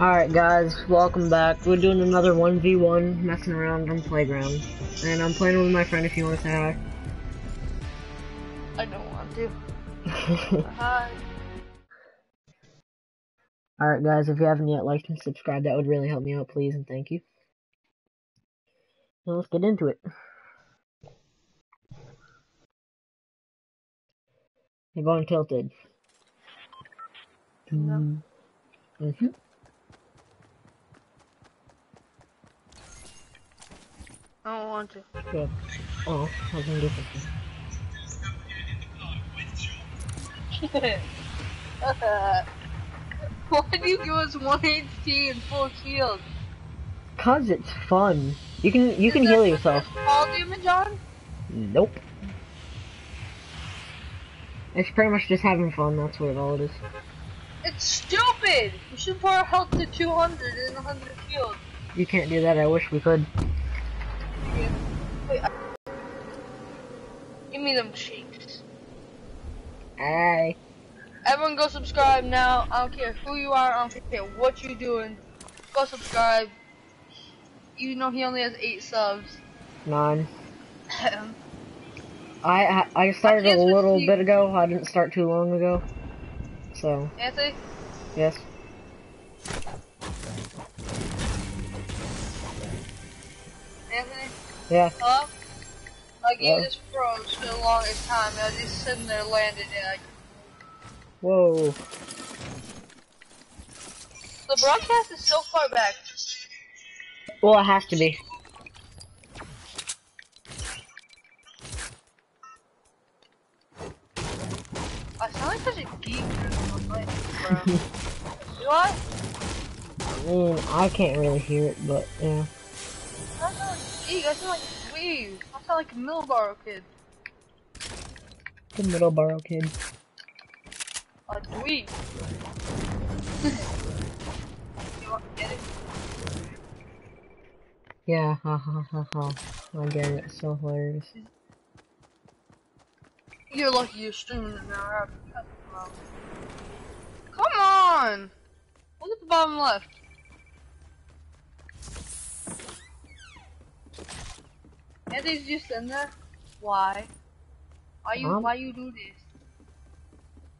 Alright guys, welcome back. We're doing another 1v1 messing around on Playground. And I'm playing with my friend if you want to say hi. I don't want to. Hi. Alright guys, if you haven't yet liked and subscribed, that would really help me out, please, and thank you. Now let's get into it. You're going tilted. No. Mm-hmm. I don't want to. Good. Oh, I can do something. Why do you give us one HP and full shield? Cause it's fun. You can you can heal yourself. Fall damage on? Nope. It's pretty much just having fun, that's what all it is. It's stupid! We should put our health to 200 and 100 shield. You can't do that, I wish we could. Wait, I... Give me them cheeks. Aye. Everyone go subscribe now. I don't care who you are, I don't care what you're doing. Go subscribe. You know he only has 8 subs. Nine. I I I started a little bit ago, I didn't start too long ago. So, Anthony? yes. Anthony? Yeah. Hello? My game Yeah. just froze for the longest time. I was just sitting there landing it. like Whoa. the broadcast is so far back. Well, it has to be. I sound like such a geek when I'm playing, bro. what? I mean, I can't really hear it, but yeah. I sound like a geek. I sound like a dweeb. I sound like a Millboro kid. The Middleborough kid. A dweeb. you want to get it? Yeah, ha ha ha ha. I get it, it's so hilarious. You're lucky you're streaming it now. I have to cut them out. Come on! Look at the bottom left. Anthony's just in there. Why? Why you Um, why you do this?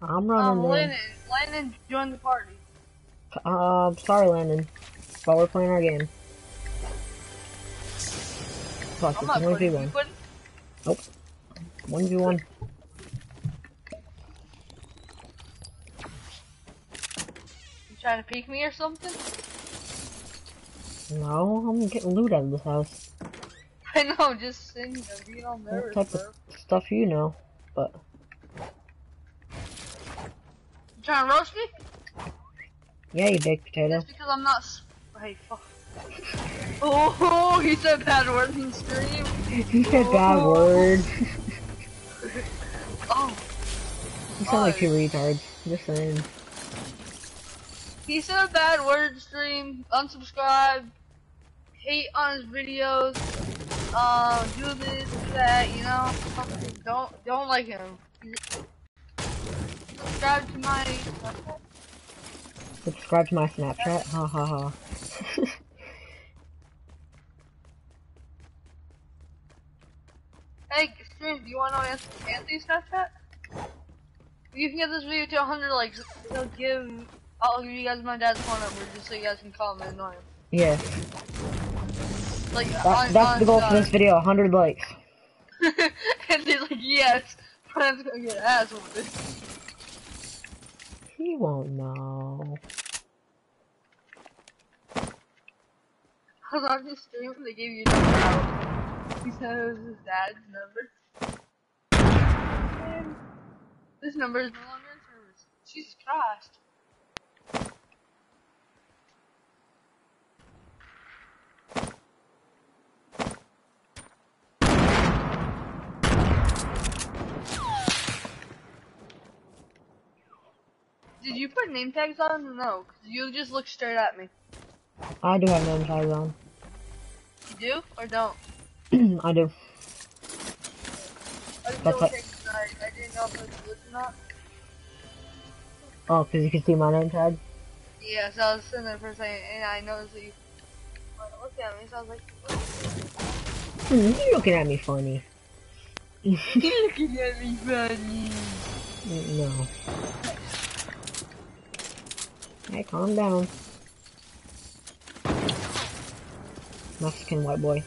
I'm Um, running in. Landon, Landon, join the party. Uh, sorry, Landon. But we're playing our game. Fuck, I'm it's not an putting 1v1. you put 1v1. you trying to peek me or something? No, I'm getting loot out of this house. I know, just sitting there being all What type bro. of stuff you know? But, You trying to roast me? yeah, you baked potato. Just because I'm not. Hey, fuck. Oh, he said bad words in stream. He said bad Oh. words. Oh, You sound like Oh. two retards. Just saying. he said a bad word stream. Unsubscribe. Hate on his videos. Um, do this, do that. You know, don't don't like him. Subscribe to my. Subscribe to my Snapchat. Ha ha ha. Hey, stream. Do you want to Anth- Anthony's Snapchat? If you can get this video to 100 likes, he'll give. I'll give you guys my dad's phone number just so you guys can call him and annoy him. yeah. Like, That, on, that's on the goal for this video. 100 likes. and he's like, yes, friend's gonna get ass with this. He won't know. I was on his stream and they gave you a number. He said it was his dad's number. And this number is no longer in service. Jesus Christ. Did you put name tags on? No, 'cause you just look straight at me. I do have name tags on. You do or don't? I do. I just That's double what- checked 'cause I, I didn't know if it was or not. Oh, because you can see my name tag? Yeah, so I was sitting there for a second, and I noticed that you looked at me, so I was like, Hmm, you looking at me funny. You're looking at me funny. No. Hey, calm down. Mexican white boy.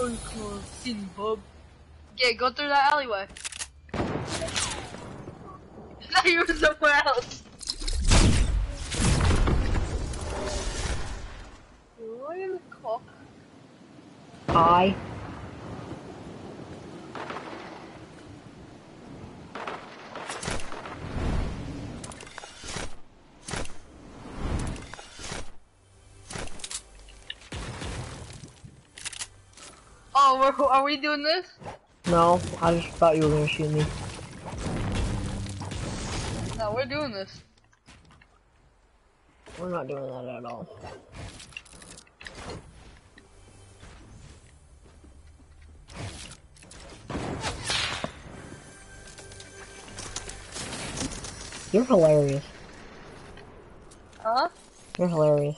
Uncle City Bob. Yeah, go through that alleyway. Thought you were somewhere else. The cock. I. Oh, are we doing this? No, I just thought you were gonna shoot me. No, we're doing this. We're not doing that at all. You're hilarious. Huh? You're hilarious.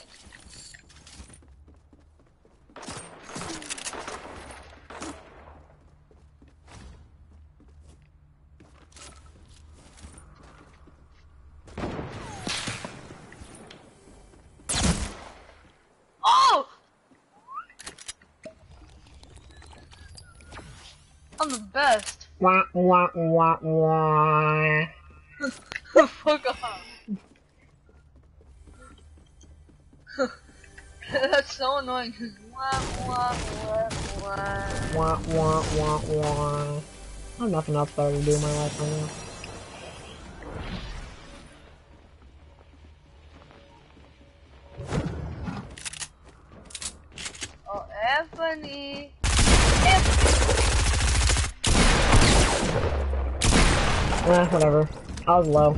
Oh! I'm the best. Wah wah wah wah. Fuck off. That's so annoying. Wah, wah, wah, wah. Wah wah wah wah. I have nothing else better to do in my life right now. Whatever. I was low.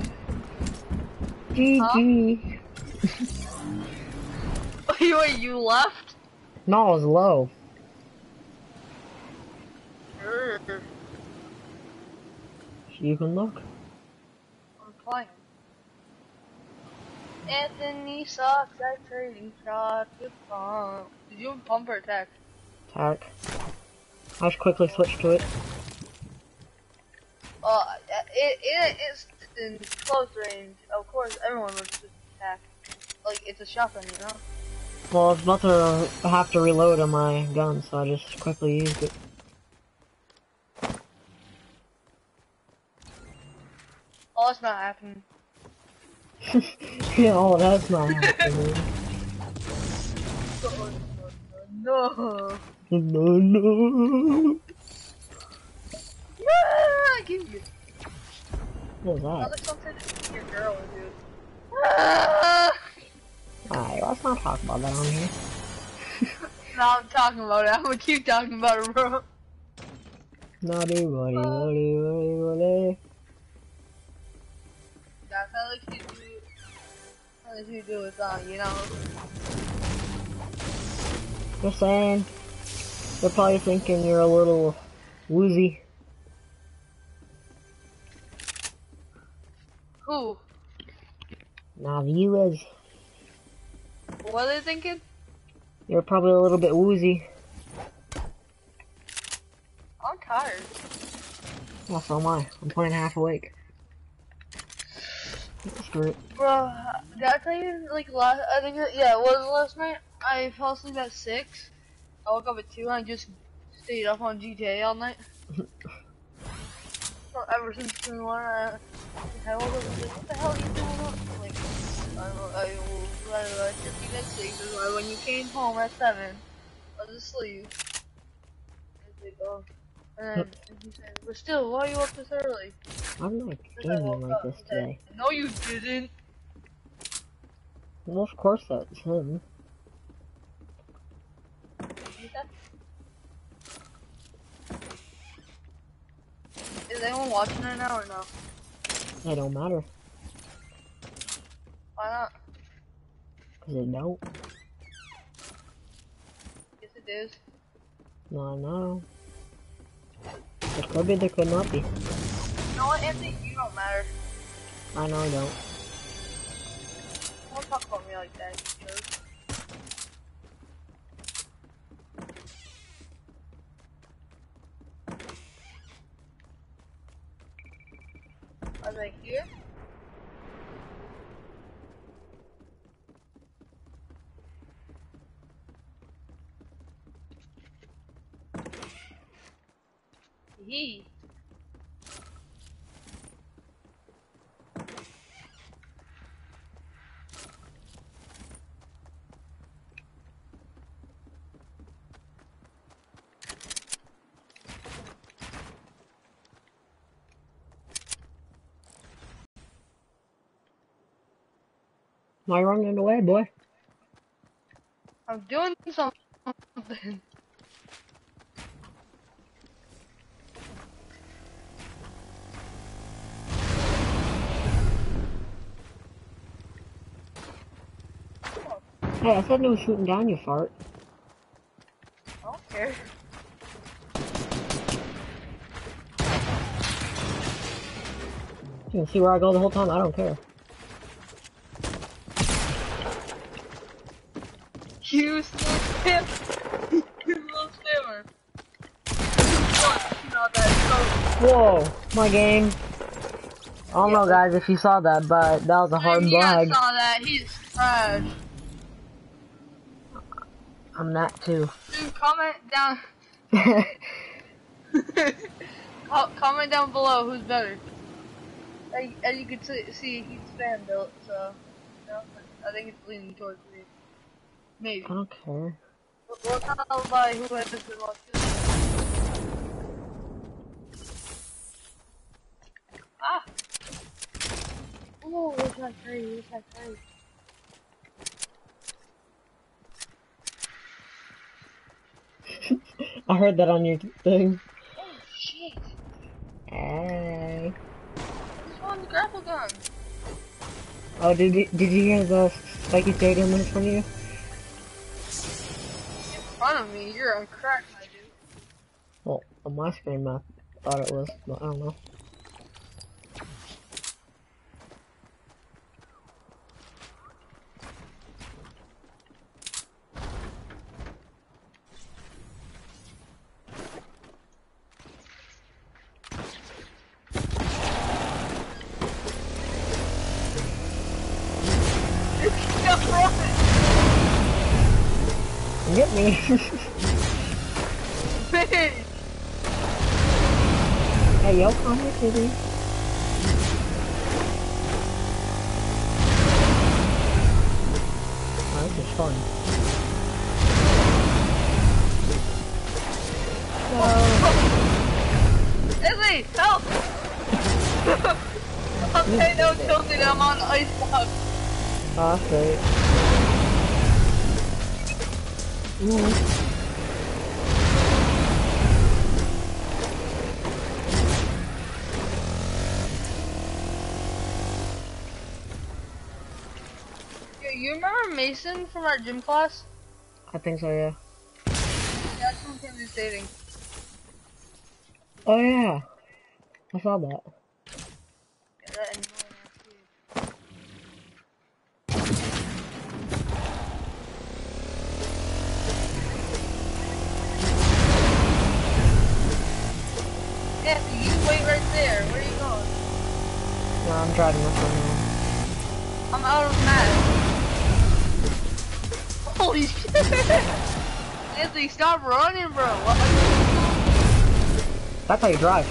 GG. Wait, wait, you left? No, I was low. Sure. You can look. I'm playing. Anthony sucks at trading shots with pump. Did you pump or attack? Attack. I just quickly switched to it. It, it it's in close range. Of course, everyone would just attack. Like it's a shotgun, you know. Well, I was about to have to reload on my gun, so I just quickly used it. Oh, it's not happening. yeah, oh, that's not happening. No. no, no. Ah, give you. What was Another that? something your girl, dude. Ah! Alright, let's not talk about that on here. No, I'm talking about it. I'm gonna keep talking about it, bro. Naughty, buddy, buddy, buddy, buddy. That's how kids do. How kids do it, uh, you know. Just saying. They're probably thinking you're a little woozy. Who? Nah, viewers. What are they thinking? You're probably a little bit woozy. I'm tired. Well, so am I. I'm playing half awake. Screw it. Bro, did I tell you, like, last, I think, yeah, it was last night? I fell asleep at 6. I woke up at 2 and I just stayed up on GTA all night. so ever since 2 1, I, I woke up and was like, what the hell are you doing up? Like, I, I, I, I, I just sleep at 6, is why when you came home at 7, I was asleep. I was like, oh. And then he said, but still, why are you up this early? I'm not gaming like this said, today. No, you didn't. Well, of course that's him. Is anyone watching right now or no? It don't matter. Why not? Cause it don't. Yes, it is. No, no. There could be, there could not be. You know what, Anthony? You don't matter. I know I don't. talk about me like that, you jerk. Are they here? He. Why running away, boy? I'm doing something. Hey, I said no shooting down, you fart. I don't care. You can see where I go the whole time, I don't care. You spam. you little spammer. You know that Whoa, my game. I don't know, guys, if you saw that, but that was a hard Man, yeah, I saw that. He's trash. I'm not too. Dude, comment down. co- oh, comment down below who's better. As, as you can see, he's fan built, so you know, I think it's leaning towards me. Maybe. I don't care. We'll we'll tell by who has the most Ah! Oh, what's that crazy? What's that crazy? I heard that on your thing. Oh shit! Hey. Who's on the grapple gun? Oh, did you, did you hear the spiky stadium in front of you? In front of me, you're on crack, my dude. Well, on my screen, I thought it was, but I don't know. You keep running! Get me! Hey, yo, come here, kitty. Oh, this is fun. Izzy, help! okay, no tilted, I'm on ice block. Ah, great. Ooh. Yo, you remember Mason from our gym class? I think so, yeah. That's from Kansas Stating. Oh, yeah. I saw that. Anthony, stop running, bro. What? That's how you drive.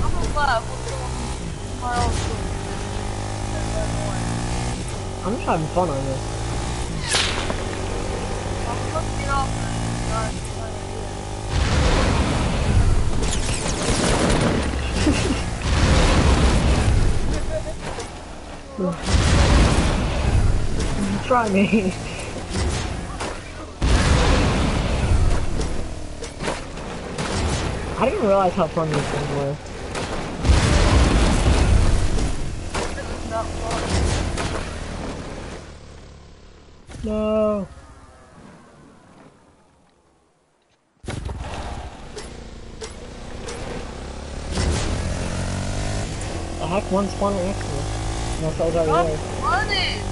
I'm on left. What's going on? I'm just having fun on this. I'm Try me. I didn't realize how fun these things were. This is not fun. No. heck? One spawned right next to me. That's all Stop already there. running!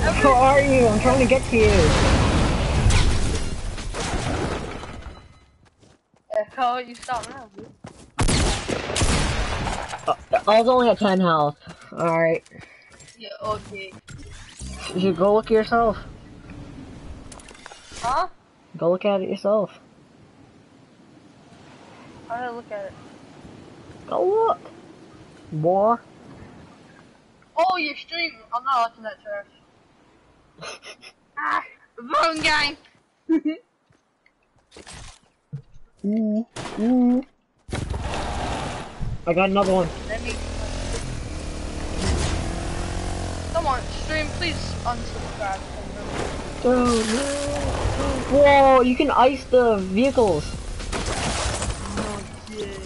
How are you? I'm trying to get to you. Echo, you stop now, dude. Uh, I was only at 10 health. Alright. Yeah, okay. You go look at yourself. Huh? Go look at it yourself. How do I look at it? Go look. Boy. Oh, you're streaming. I'm not watching that trash. Ah, wrong guy. Ooh. Ooh. I got another one. Let me. Come on, stream, please unsubscribe. Oh no. Whoa, you can ice the vehicles. No, dude.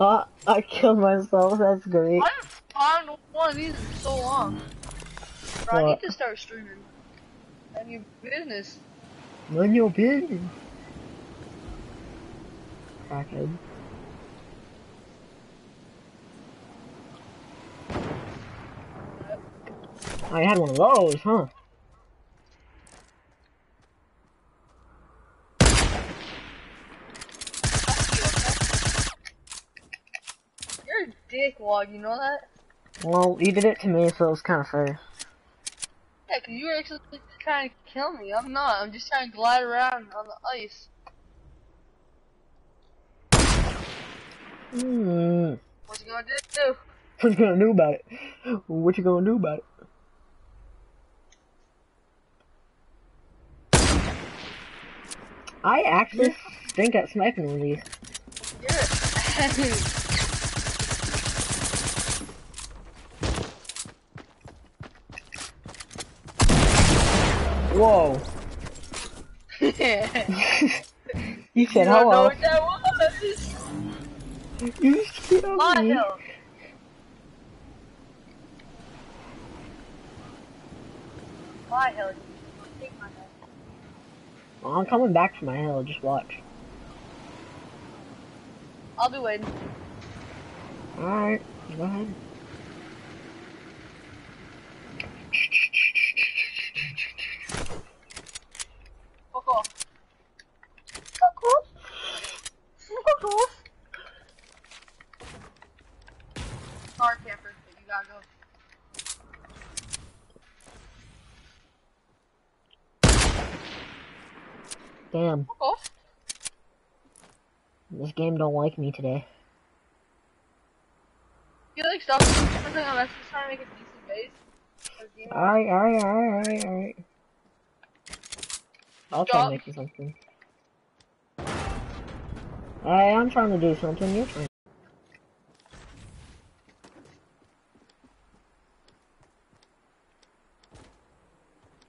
Uh, I killed myself, that's great. I haven't found one of these so long. Bro, I need to start streaming. None your business. None your business. Crackhead. I had one of those, huh? You're a dickwad, you know that? Well, you did it to me, so it was kind of fair. Yeah, 'cause you were actually trying to kill me. I'm not. I'm just trying to glide around on the ice. Hmm. What you gonna do? What you gonna do about it? What you gonna do about it? I actually stink at sniping with these. You're Whoa. you you said don't know hello. what that was. You scared My me. My hill. Take my hill. Well, I'm coming back to my hill, just watch. I'll be waiting. Alright, go ahead. Fuck off. Fuck off. Fuck. Car camper, but you gotta go. Damn, Fuck this game don't like me today. You like stop something I'm actually trying to make a decent base. Or do you know- Alright, alright, alright, alright, alright. I'll try Stop. making something. I am trying to do something, you're trying.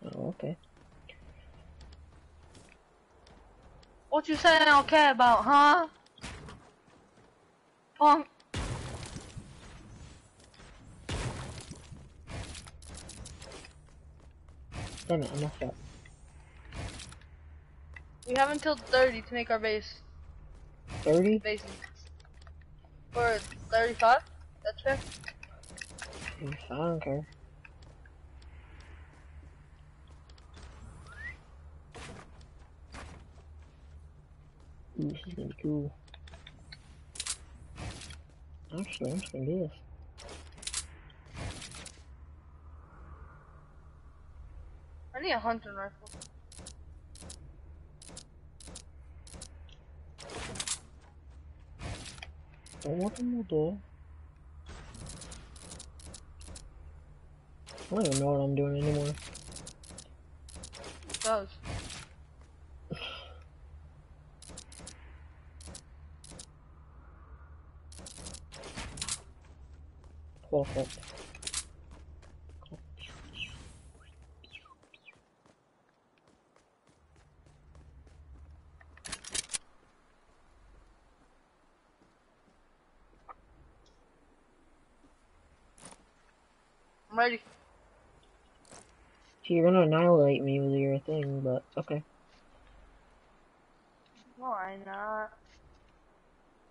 Oh, okay. What you saying I don't care about, huh? Punk. Damn it, I messed up. We have until 30 to make our base. 30? Bases. Or 35? That's fair. I don't care. Ooh, this is gonna be cool. Actually, I'm just gonna do this. I need a hunting rifle. Don't want them. I don't even know what I'm doing anymore. It does. Perfect. you're gonna annihilate me with your thing, but okay. Why not?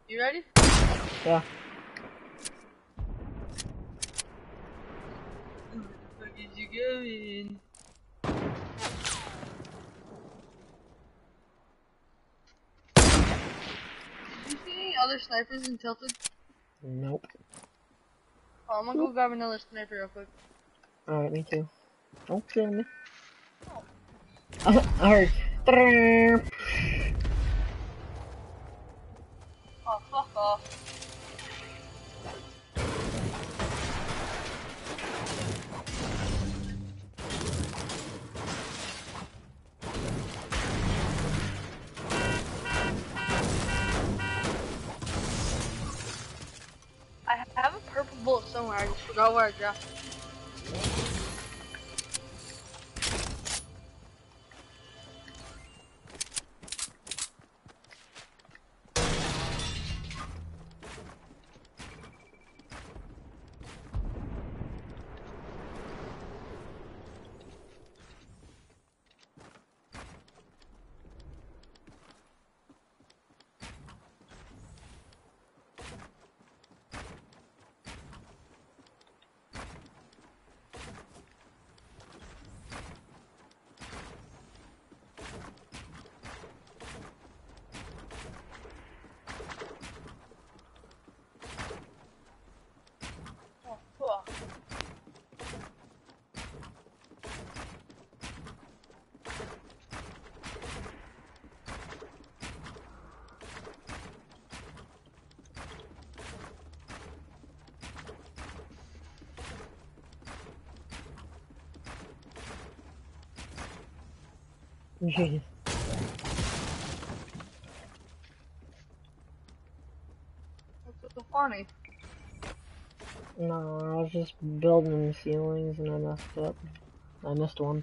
You ready? Yeah. Where is you go? Did you see any other snipers in Tilted? Nope. Oh, I'm gonna go grab another sniper real quick. Alright, me too. Don't kill. Oh, fuck off. I have a purple bullet somewhere. I just forgot where I dropped it. What's so funny? No, I was just building the ceilings and I messed up. I missed one.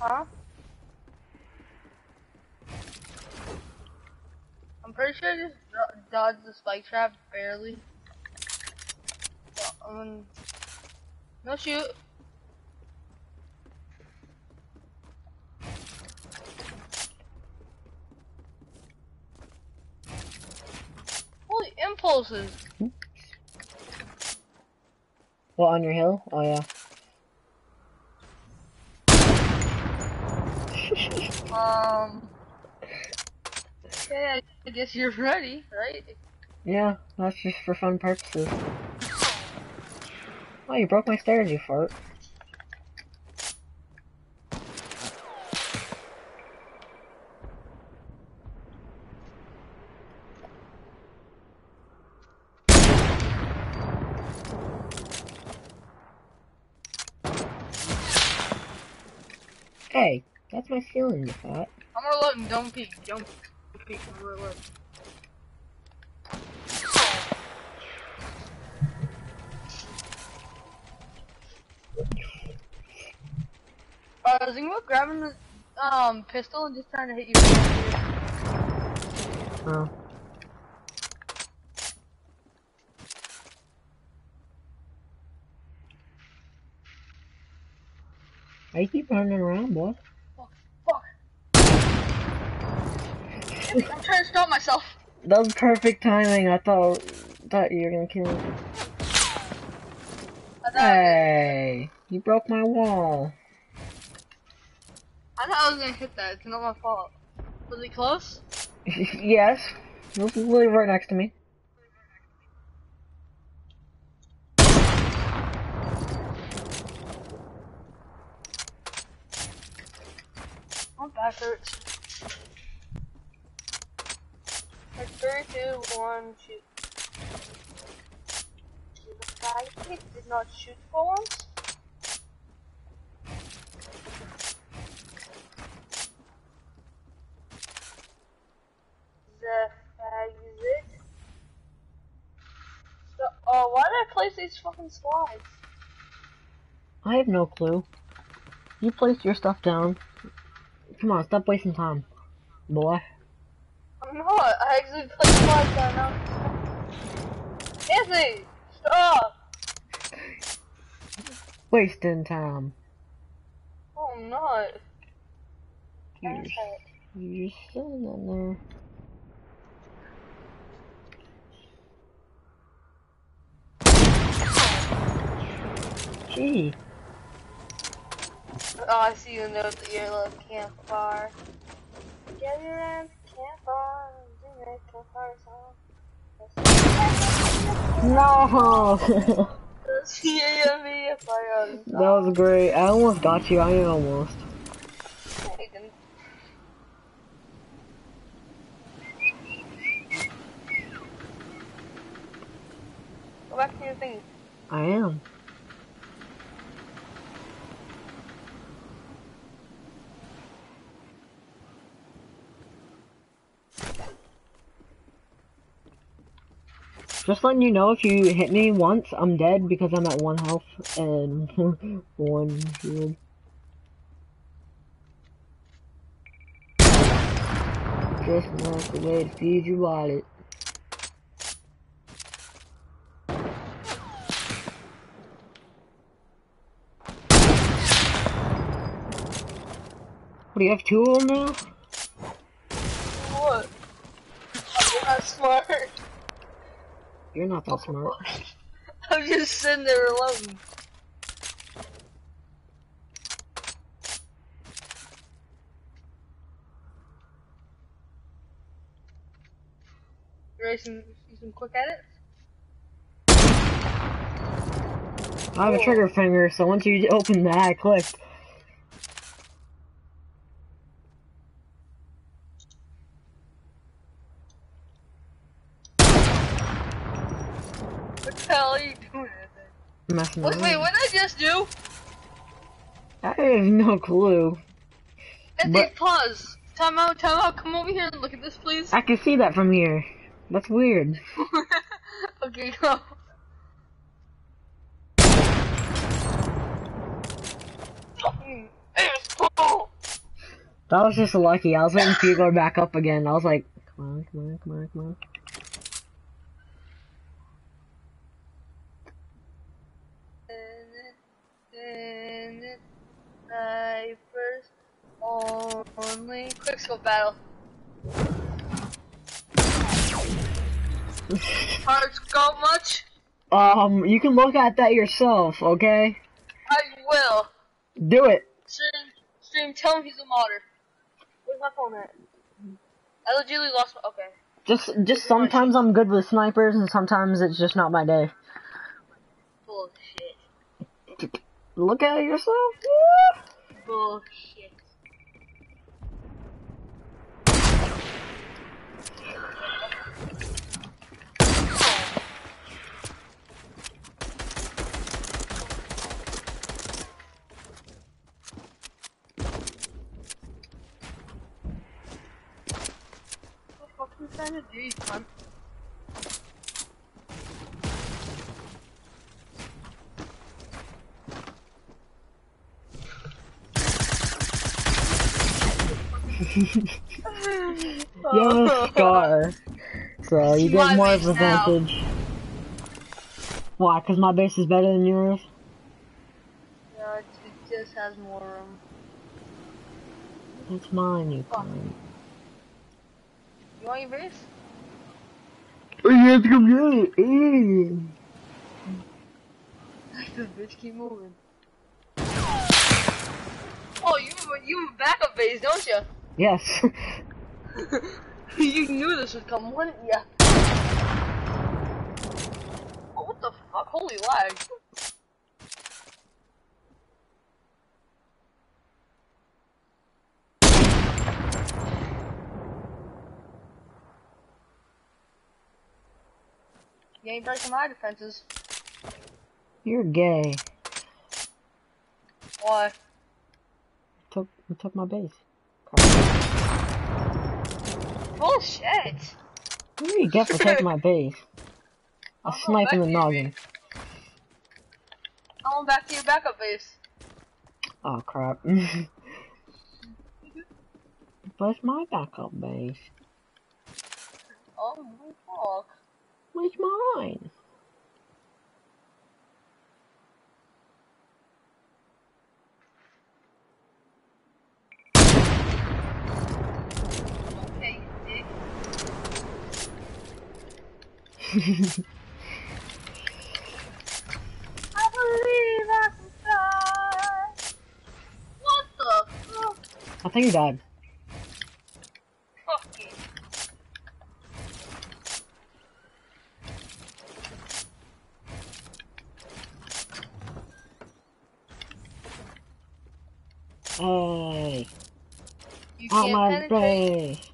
Huh? I'm pretty sure I just dodged the spike trap barely. Um, no shoot. Holy impulses! What, on your hill? Oh yeah. Um. Okay, I guess you're ready, right? yeah, that's just for fun purposes. Oh, you broke my stairs, you fart. Hey, that's my ceiling, you thought. I'm gonna let him don't peek, don't peek, look, look. Uh, I was thinking about grabbing the um pistol and just trying to hit you. Oh. I keep running around, boy. Fuck. I'm trying to stop myself. That was perfect timing. I thought thought you were gonna kill me. Hey, you broke my wall. I thought I was gonna hit that. It's not my fault. Was it close? yes, was literally right next to me. Oh, my back hurts. Like three, two, one, shoot. The guy did not shoot for once. So, oh, why did I place these fucking slides? I have no clue. You placed your stuff down. Come on, stop wasting time, boy. I'm not. I actually placed slides down now. Anthony, stop! Wasting time. Oh, I'm not. You're, you're just sitting in there. Gee. Oh, I see you know that your little campfire. Get your ass campfire, sing that campfire song. No! Yeah, me a fire on that was great. I almost got you. I almost. Go back to your thing. I am. Just letting you know, if you hit me once, I'm dead because I'm at one health and one shield. Just not the way to feed your wallet. What do you have two of them now? What? Not smart. You're not that smart. I'm just sitting there alone. To some quick edits? I have a trigger finger, so once you open that, I clicked. What the hell are you doing? Messing Wait, wait, what did I just do? I have no clue. And But- they pause. Time out, time out. Come over here and look at this, please. I can see that from here. That's weird. okay, go. That was just lucky. I was waiting for you to go back up again. I was like, come on, come on, come on, come on. Snipers only. Quick scope battle. Hard scope much? Um, you can look at that yourself, okay? I will. Do it. Stream, stream, tell him he's a modder. Where's my phone at? I legitimately lost my, okay. Just, just sometimes I'm good with snipers, and sometimes it's just not my day. Bullshit. Look at yourself. Yeah. Bullshit. What the fuck are you trying to do, you cunt? You have a scar, so you get more a now. advantage. Why? Because my base is better than yours? No, it, just has more room. It's mine, you Fuck. You want your base? Oh, you have to come get it. This bitch keep moving. Oh, you you backup base, don't you? Yes. you knew this would come, wouldn't ya? Oh, what the fuck? Holy lag. You ain't breaking my defenses. You're gay. Why? Took, took my base. Oh, Bullshit! What do you get for taking my base? I'll, go snipe in the noggin. I'm want back to your backup base. Oh crap. it's my backup base. Oh my fuck. Where's mine. I, I, I think he died. Hey! Out my penetrate.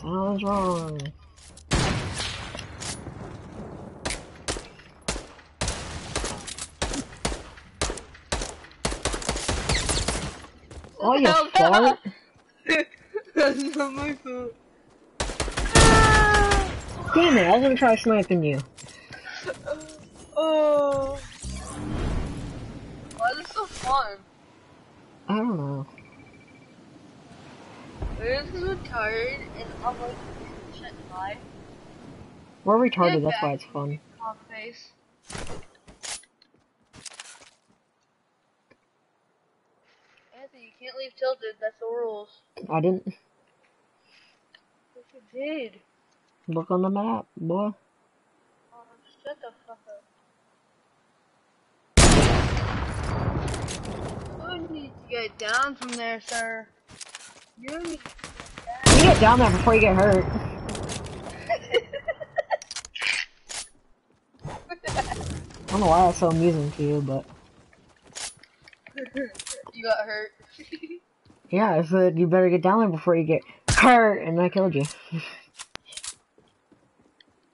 Sounds wrong. Oh, you no. fart? That's not my fault. Damn it, I was gonna try sniping you. Oh. Why is this so fun? I don't know. This is retired and I'm like, shit, hi. We're retarded, that's why it's fun. Hot face. Anthony, you can't leave tilted, that's the rules. I didn't Yes, you did. look on the map, boy. Oh, shut the fuck up. You need to get down from there, sir. You need to You get down there before you get hurt. I don't know why that's so amusing to you, but you got hurt. Yeah, I said you better get down there before you get hurt, and I killed you. You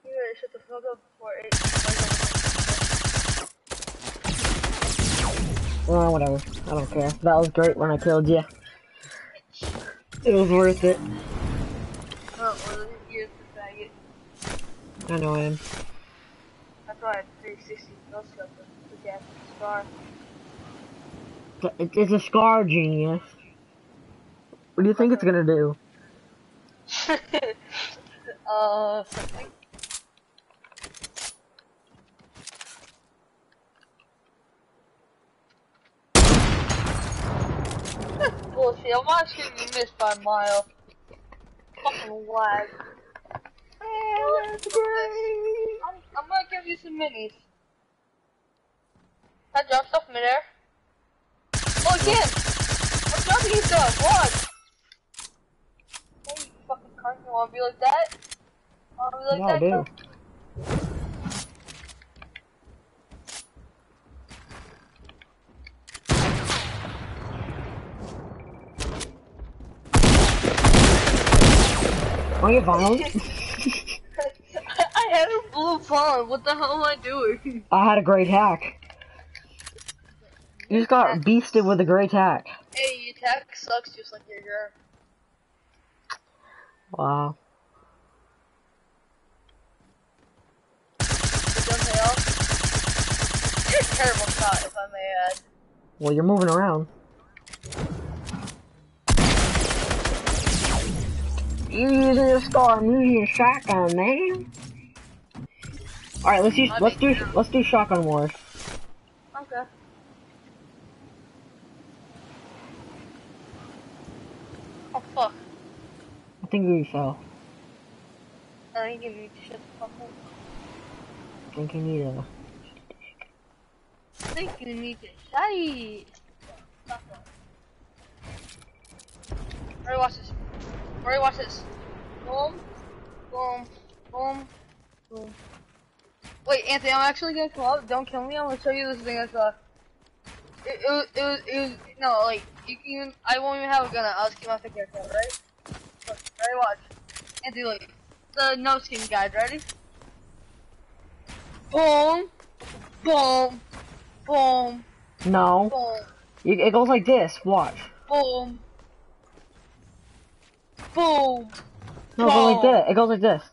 better shut the fuck up before it. Well, whatever. I don't care. That was great when I killed you. It was worth it. Oh, well, here's the faggot. I know I am. That's why I had 360 no scope the gas scar. But it- It's a scar, genius. What do you think it's gonna do? uh, something. Bullshit, I'm not shooting you missed by a mile. Fucking lag. that's great. I'm, I'm gonna give you some minis. I drop stuff midair. Oh, again! I'm dropping you stuff, watch! Hey, you fucking cunt, you wanna be like that? Wanna be like I that, do. Are you violent? I had a blue phone, what the hell am I doing? I had a great hack. You just got beasted with a great hack. Hey, your attack sucks just like your girl. Wow. You don't pay off? You're a terrible shot, if I may add. Well, you're moving around. You're using a scar, I'm using a shotgun, man. Alright, let's use let's do let's do shotgun wars. Okay. Oh fuck. I think we fell. Uh, I think you need to shut the fuck up. I think we need a I think you need to shut it. Fuck up. Alright, watch this. Alright, watch this. Boom, boom, boom, boom. Wait, Anthony, I'm actually gonna come up. Don't kill me. I'm gonna show you this thing I saw. Uh, it, it, was, it was, it was, no, like, you can even, I won't even have a gun. I'll just keep my pick out, right? Look, ready, watch. Anthony, look. The no skin guide, ready? Boom, boom, boom, No. boom, it goes like this, watch. boom, boom. No, it goes like this. It goes like this.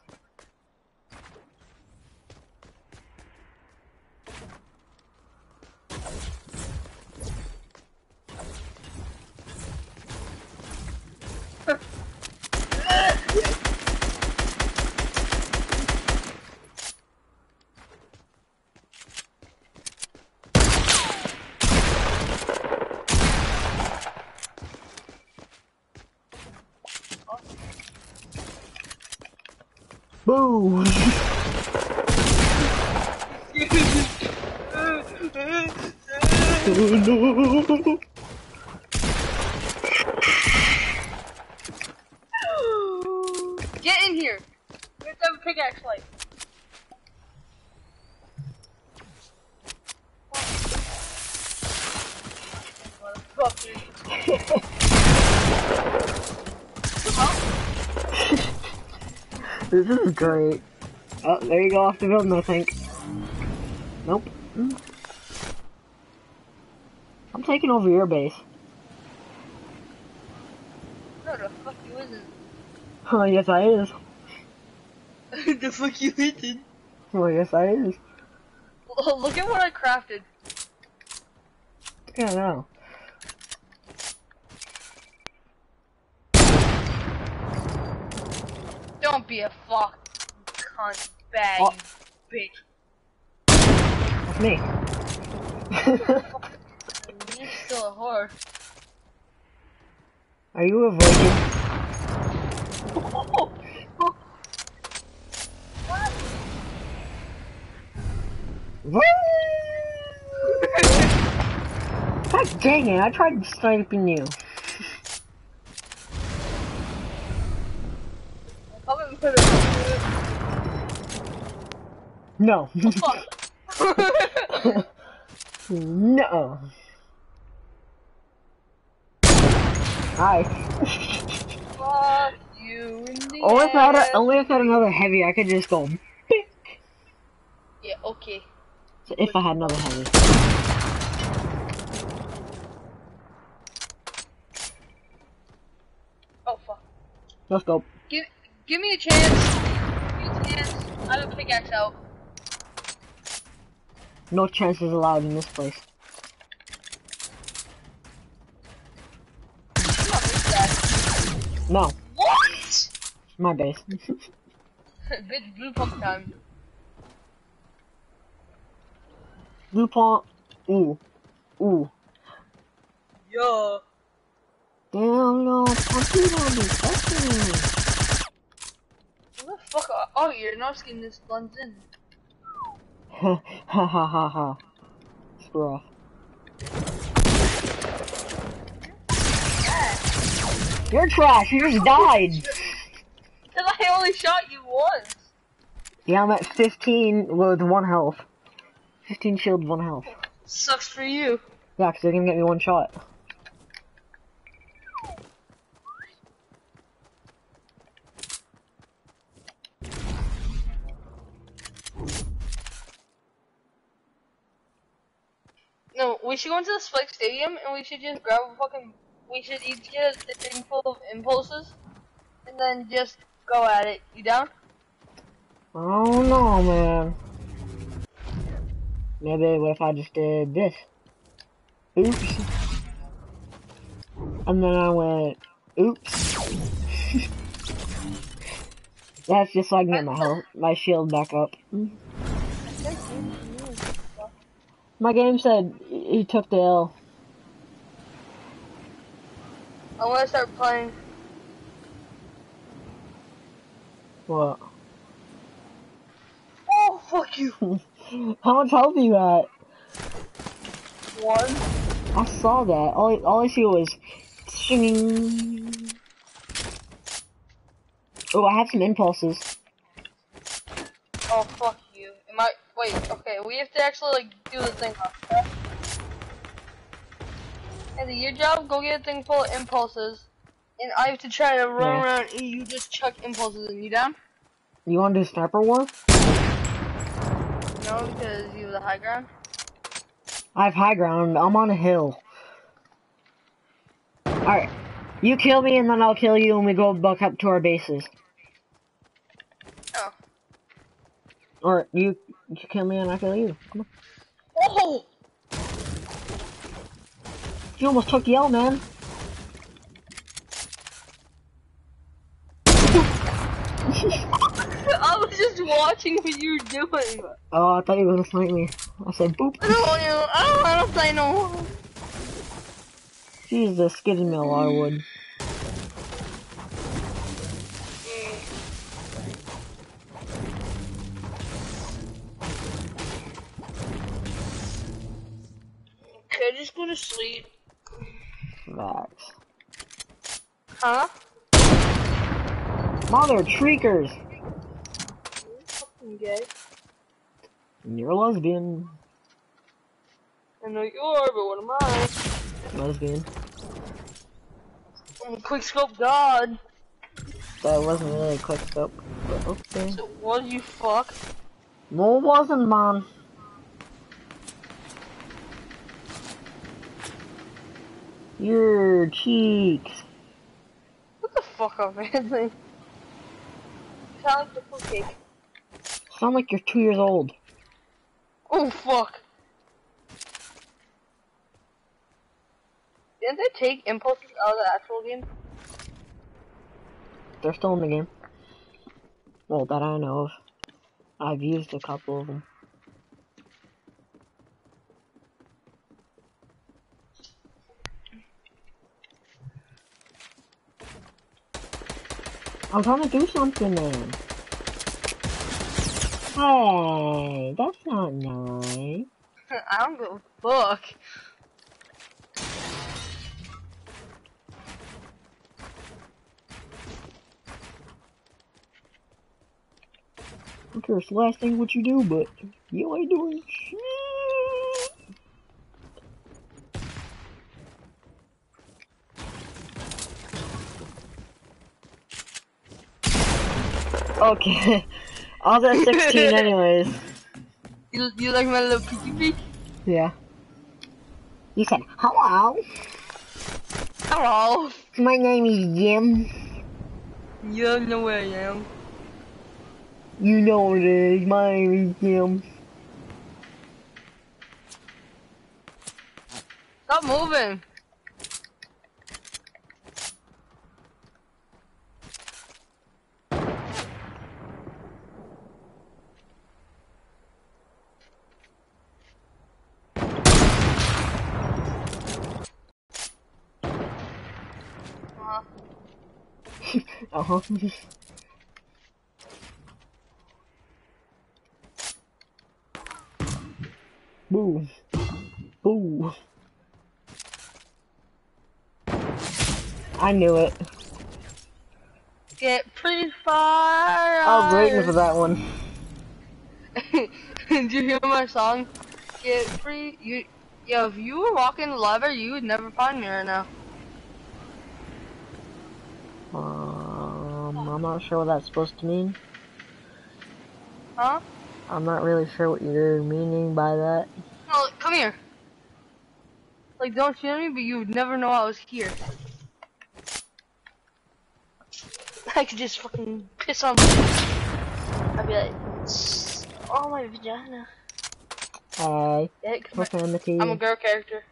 no. Get in here. We have to have a pickaxe light. this is great. Oh, there you go off the building, I think. I'm taking over your base. No, the fuck you isn't. Oh, yes I is. the fuck you isn't. Oh, yes I is. Look at what I crafted. Yeah, no. Don't be a fuck, cunt bag, Oh. bitch. That's me. You're still a whore. Are you a virgin? Woo! God dang it, I tried sniping you. Come and put. No. No. Hi. Fuck you Only if I had, a, only if I had another heavy, I could just go. Yeah, okay. So if I had another heavy. Oh fuck. Let's go. Give, give me a chance. Give me a chance. I have a pickaxe out. No chances allowed in this place. I'm not with that. No, What? my base. Bitch, blue pump time. Blue paw. Ooh. Ooh. Yo. Down low. Pumpy on me. Fucking. What the fuck? are- Oh, your no skin just blends in. Ha ha ha ha ha. Screw off. You're trash. You just died. Cause I only shot you once. Yeah, I'm at 15 with one health. 15 shield, one health. Sucks for you. Yeah, cause they're gonna get me one shot. No, we should go into the Spike Stadium and we should just grab a fucking. We should each get a thing full of impulses and then just go at it. You down? Oh no, man. Maybe what if I just did this? Oops. And then I went, oops. That's just so I can get my health, my shield back up. My game said he took the L. I want to start playing. What? Oh, fuck you. How much health you got? One. I saw that. All, I- all I see was. Oh, I have some impulses. Oh, fuck you. Am I. Wait, okay, we have to actually, like, do the thing. Okay? And your job, go get a thing full of impulses. And I have to try to run Yeah. around and you just chuck impulses in. You down? You want to do sniper war? No, because you have the high ground. I have high ground. I'm on a hill. Alright. You kill me and then I'll kill you and we go back up to our bases. Oh. Or you, you kill me and I kill you. Come on. Oh! You almost took the L, man. I was just watching what you were doing. Oh, I thought you were gonna snipe me. I said boop. I don't want to. I don't play no. Jesus, skid me a lot of wood. Okay, just go to sleep. Huh? Mother treakers! You're fucking gay. You're a lesbian. I know you are, but what am I? Lesbian. I'm a quickscope god. That wasn't really a quick scope, but okay. So what you fuck? No, it wasn't, man. Your cheeks. What the fuck up, Anthony? Sound like the cake. Sound like you're two years old. Oh fuck. Didn't they take impulses out of the actual game? They're still in the game. Well, that I know of. I've used a couple of them. I'm trying to do something, man. Hey, that's not nice. I don't give a fuck. I'm curious last thing what you do, but you ain't doing shit. Okay, I was at 16 anyways. You, you like my little peeky peek? Yeah. You said, hello, Hello. my name is Jim. You don't know where I am. You know what it is, my name is Jim. Stop moving. Uh-huh. Boo. Boo. I knew it. get pretty far. I was waiting for that one. Did you hear my song? Get free. You, yo, if you were walking the you would never find me right now. Um, I'm not sure what that's supposed to mean. Huh? I'm not really sure what you're meaning by that. No, come here. Like, don't shoot me, but you would never know I was here. I could just fucking piss on. I'd be like, "Tss, oh my vagina. Hey, Yeah, my- profanity. I'm a girl character.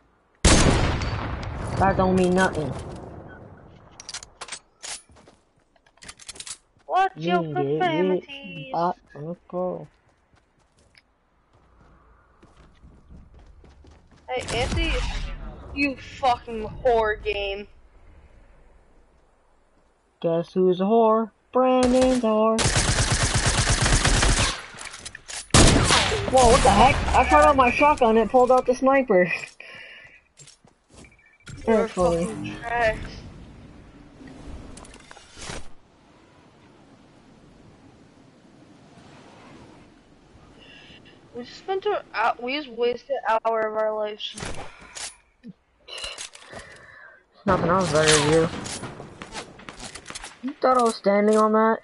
That don't mean nothing. What's your can get rich, profanities? but let's. Hey, Anthony, you fucking whore game. Guess who's a whore? Brandon's a whore. Whoa, what the heck? I shot out my shotgun and it pulled out the sniper. You're That's funny. fucking trash. We just spent a, uh, we just wasted an hour of our lives. Nothing else better to do. You thought I was standing on that?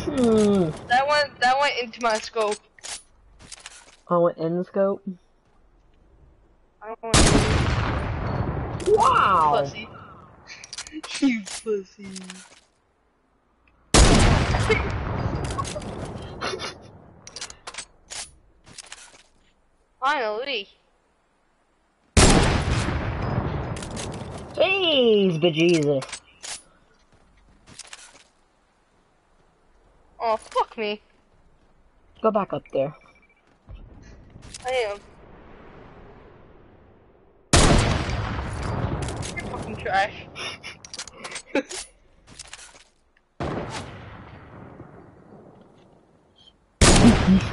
Hmm. That went that went into my scope. I went in the scope. I don't want to Wow! pussy. you pussy. Finally. Jeez, bejesus. Oh fuck me. Go back up there. I am. You're fucking trash.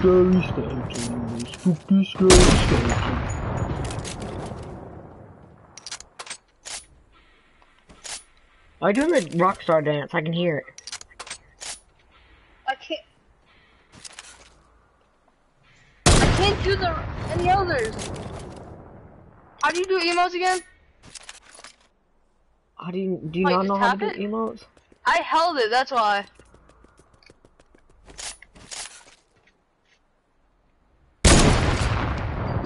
scary skeleton, the spooky scary skeleton. Are you doing the Rockstar dance? I can hear it. I can't... I can't do the any others. How do you do emotes again? How do you... Do you Wait, not know how to do it? emotes? I held it, that's why.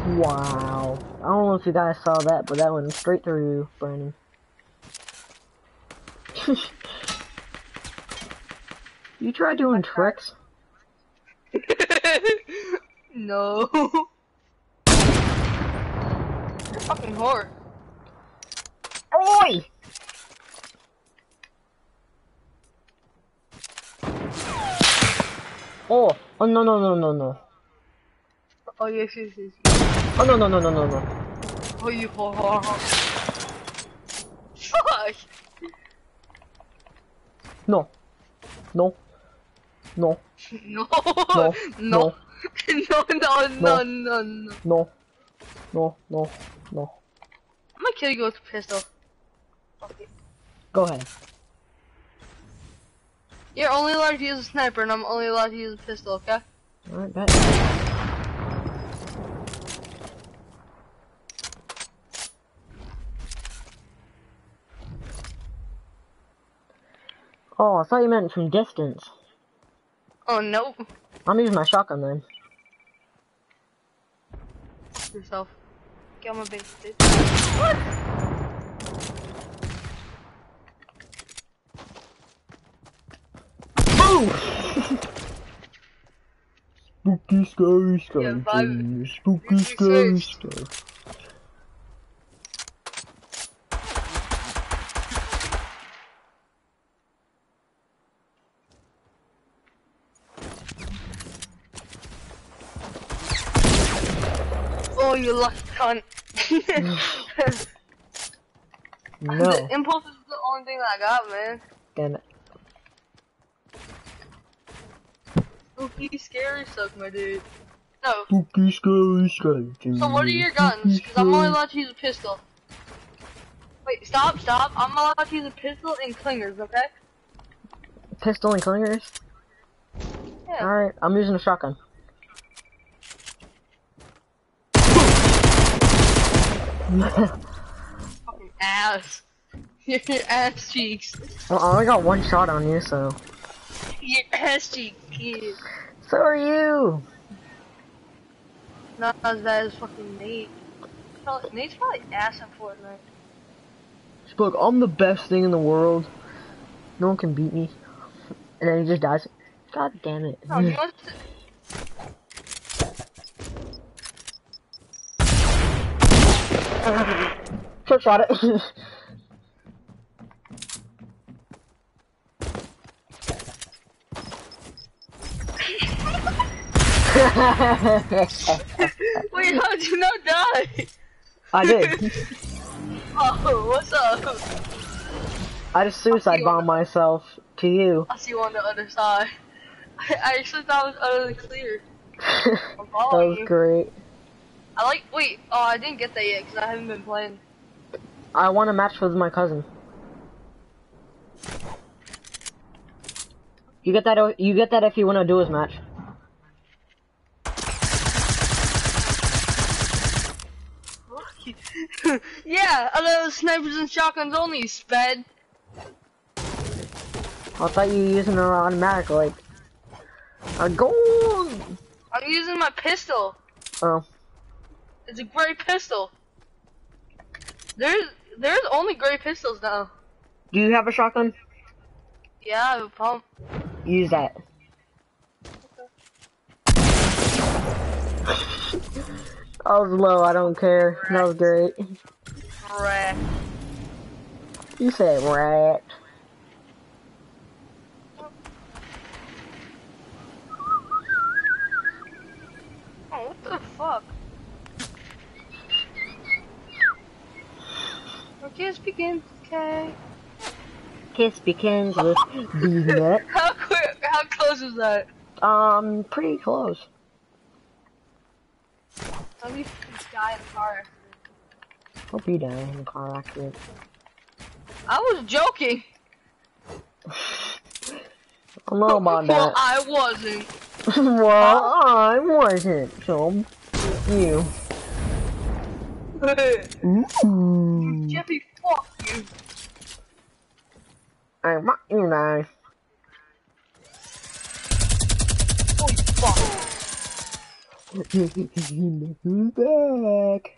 Wow. I don't know if you guys saw that, but that went straight through you, Brandon. you try doing tricks? no. You're fucking whore. Oi! Oh, oh no no no no no. Oh yes, yes, yes. Oh no no no no no no. Oh you. Fuck. No. No. No. No. No. No. No. No. No. No. No. No. No. No. No. I'm gonna kill you with a pistol. Okay. Go ahead. You're only allowed to use a sniper, and I'm only allowed to use a pistol. Okay? Alright, bet. Oh, I thought you meant from distance. Oh no. I'm using my shotgun then. Yourself. Get on my base, bitch. What? Boom! Spooky scary Yeah, skeleton. Spooky scary serious. skeleton. Oh, you lucky cunt. No. The impulse is the only thing that I got, man. Damn it. Spooky, scary stuff, my dude. No. Spooky scary skeleton. So what are your guns? Because I'm only allowed to use a pistol. Wait, stop, stop. I'm allowed to use a pistol and clingers, okay? Pistol and clingers? Yeah. Alright, I'm using a shotgun. Fucking ass. Your ass cheeks. well, I only got one shot on you, so. Your ass cheek, kid. So are you! Not as bad as fucking Nate. Nate's probably ass in Fortnite. Just like, I'm the best thing in the world. No one can beat me. And then he just dies. God damn it. No, he wants to. Trick shot it. Wait, how did you not die? I did. Oh, what's up? I just suicide bombed myself to you. I see you on the other side. I, I actually thought it was utterly clear. that was you. great. I like. Wait. Oh, I didn't get that yet because I haven't been playing. I want a match with my cousin. You get that? You get that if you want to do his match. yeah, I know snipers and shotguns only, sped. I thought you were using an automatic, like a gold. I'm using my pistol. Oh, It's a gray pistol. There's there's only gray pistols now. do you have a shotgun? Yeah, I have a pump. Use that. I was low. I don't care. That was great. Rat. You said rat. Oh, what the fuck? Okay, let's begin. Okay. Kiss begins with B net. How quick? How close is that? Um, pretty close. Let me die in a car accident. Hope you die in a car accident. I was joking. don't know about well, that. I wasn't. well, I wasn't, so you. Mm. Ooh. Jeffy, fuck you. I want you guys. Holy fuck. Who's back?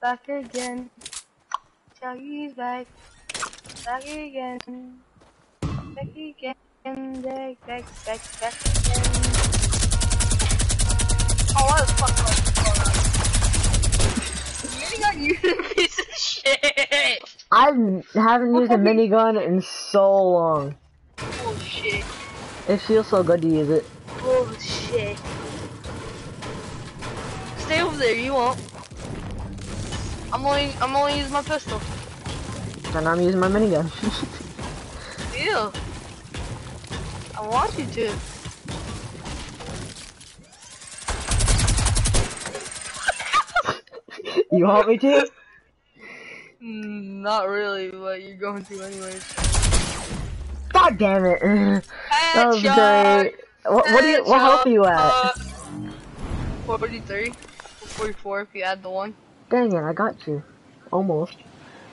Back again. Shaggy's back. Back again. Back again. Back, back, back, back again. Oh, what the fuck was going on? You got you piece of shit. I haven't used a minigun in so long. Bullshit. It feels so good to use it. Bullshit. Stay over there, you won't. I'm only, I'm only using my pistol. And I'm using my minigun. Ew. I want you to. You want me to? Mm, not really, but you're going to anyways. God damn it. That was great. What, what do you, what health are you at? 43 44 if you add the one. Dang it, I got you. Almost.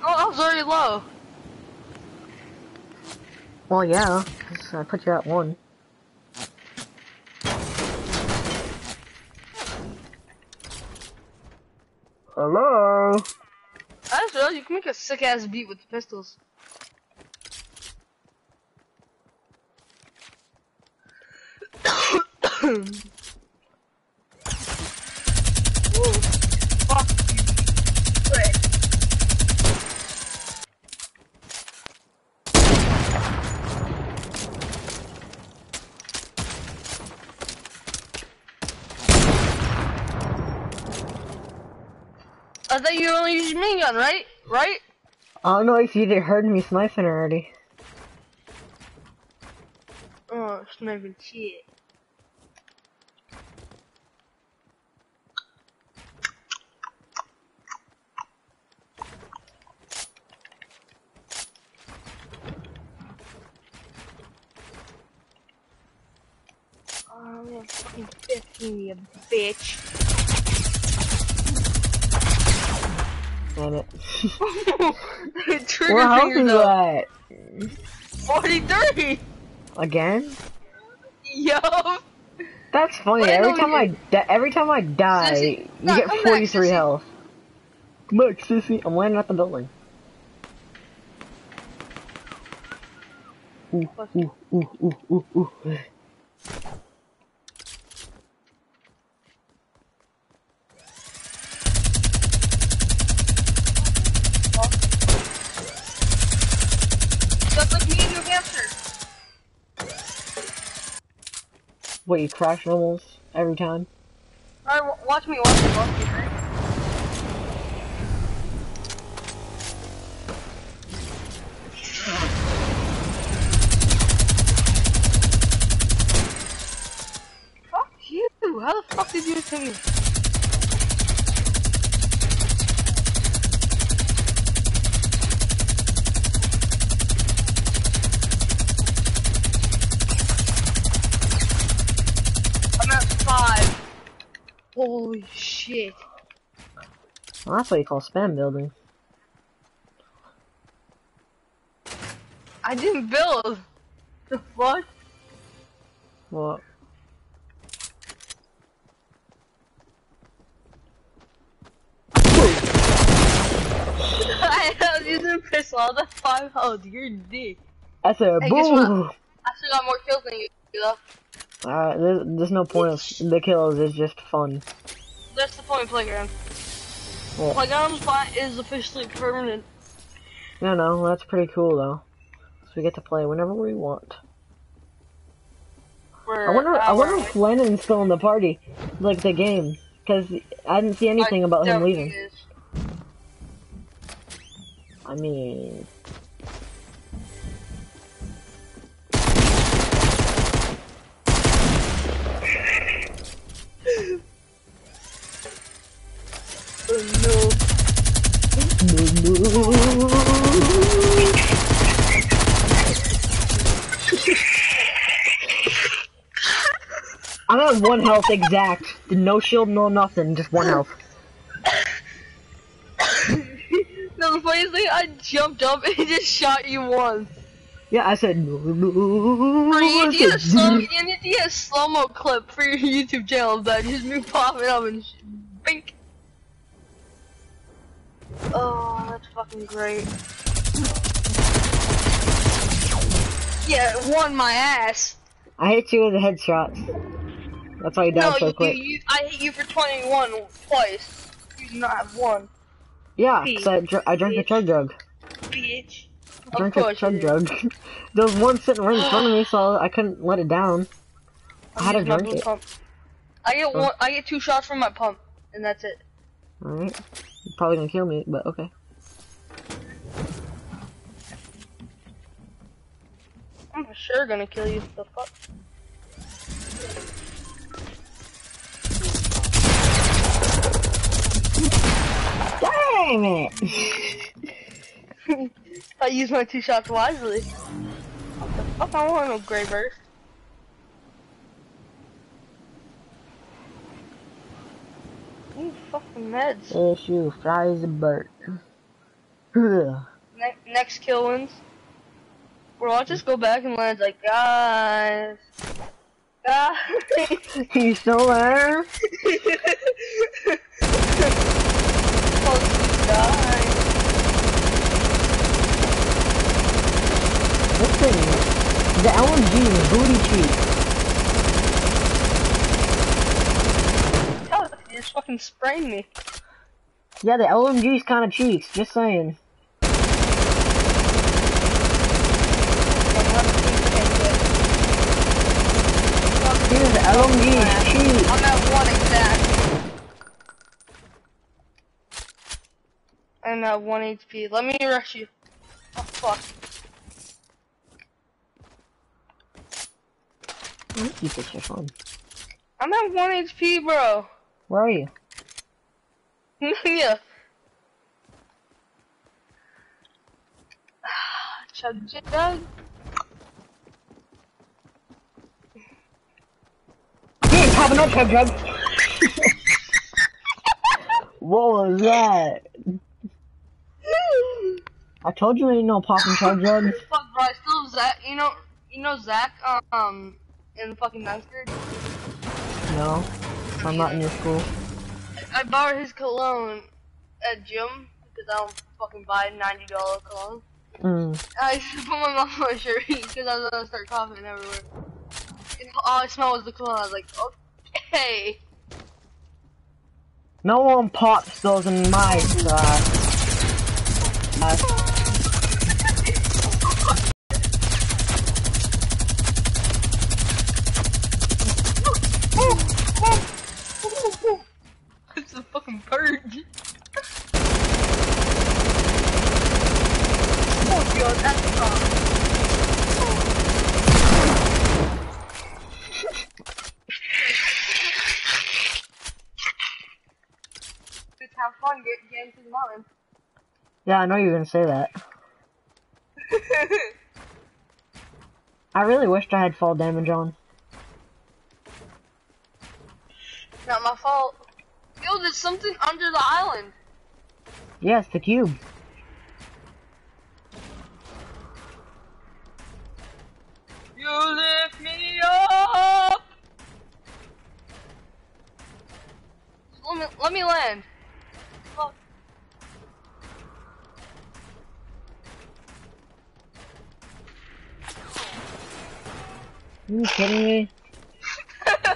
Oh, I was already low. Well, yeah. I put you at one. Hello? That's real. You can make a sick ass beat with the pistols. I thought you only used your minigun, right? Right? I don't know if you heard me sniping already. Oh, sniping shit. Oh, man, fucking 15, you bitch. Damn it. Trigger Where health finger are you though. at? 43! Again? Yup! That's funny. Wait, every no, time I you- every time I die, Sissy, you no, get come back, 43 health. Come back, sissy. I'm landing at the building. Ooh, ooh, ooh, ooh, ooh, ooh. What, you crash almost every time? Alright, watch me, watch me, watch me. Fuck you! How the fuck did you hit Holy shit. Well, that's what you call spam building. I didn't build. The fuck? What? I was using a pistol. At five health. Oh, you're dick. I said Hey, boom. I still got more kills than you, though. Alright, there's, there's no point of the kills. It's just fun. That's the point of Playground. Playground spot is officially permanent. no, no, that's pretty cool though. So we get to play whenever we want. For I wonder. I wonder if Lennon's still in the party, like the game, because I didn't see anything I about him leaving. is. I mean, one health exact. No shield, no nothing, just one health. no, the funniest thing, I jumped up and just shot you once. Yeah, I said no, no. You I need to slow, you need to get a slow-mo clip for your YouTube channel of that. Just me popping up and bink. Oh, that's fucking great. Yeah, it won my ass. I hit you with a headshot. That's why you No, died so you, quick. you, I hit you for 21 twice. You do not have one. Yeah, 'cause I, dr I drank a chug jug. Bitch. I drank a chug jug. there was one sitting right in front of me, so I couldn't let it down. I had to drink it. Pump. I get Oh. one. I get two shots from my pump, and that's it. Alright. You're probably gonna kill me, but okay. I'm for sure gonna kill you. The fuck? Dang it! I use my two shots wisely. What the fuck? I don't want no gray burst. Ooh, fucking meds. Issue flies a bird. Ne- next kill wins. Bro, I'll just go back and land like, guys. Guys. you still there? Die. The LMG is booty cheek. Oh, you just fucking sprayed me. Yeah, the LMG's kinda cheeks, just saying. I'm not a team for him, Dude, the LMG's cheeks. I'm at one exact. I'm at one HP. Let me rush you. Oh fuck. You it your phone. I'm at one HP, bro. Where are you? yeah. Chug chug. He ain't popping up, Chug Jug! what was that? I told you ain't no popping Chug Jug. Fuck, bro. I still have Zach. You know, you know Zach. Um, in the fucking ninth grade. No, I'm not in your school. I borrowed his cologne at gym because I don't fucking buy ninety dollar cologne. Mm. I put my mouth on my shirt because I was gonna start coughing everywhere. And all I smelled was the cologne. I was like, okay. No one pops those in my class. It's a fucking purge. have fun get, getting to the mountain. Yeah, I know you're gonna say that. I really wished I had fall damage on. Not my fault. Yo, there's something under the island. Yes, the cube. You lift me up. Let me, let me land. You kidding me?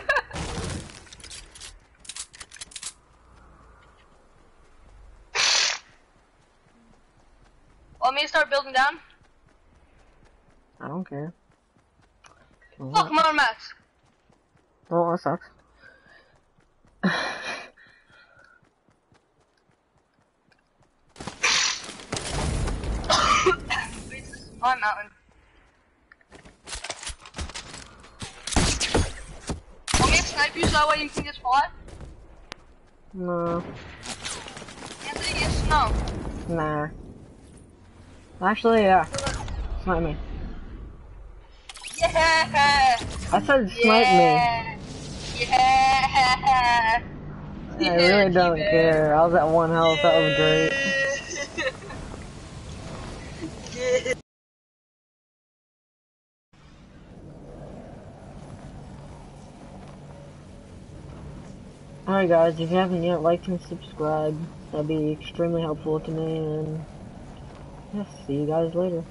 Want me to start building down? I don't care. Fuck, I'm on max. well, that sucks. This is my mountain. Want me to snipe you so that way you can just fly? no, Anthony, yes, no. nah. Actually, yeah, snipe me. Yeah. I said snipe me. yeah. Yeah. I really don't care. I was at one health. That was great. Alright guys, if you haven't yet, like and subscribe. That'd be extremely helpful to me and yeah, see you guys later.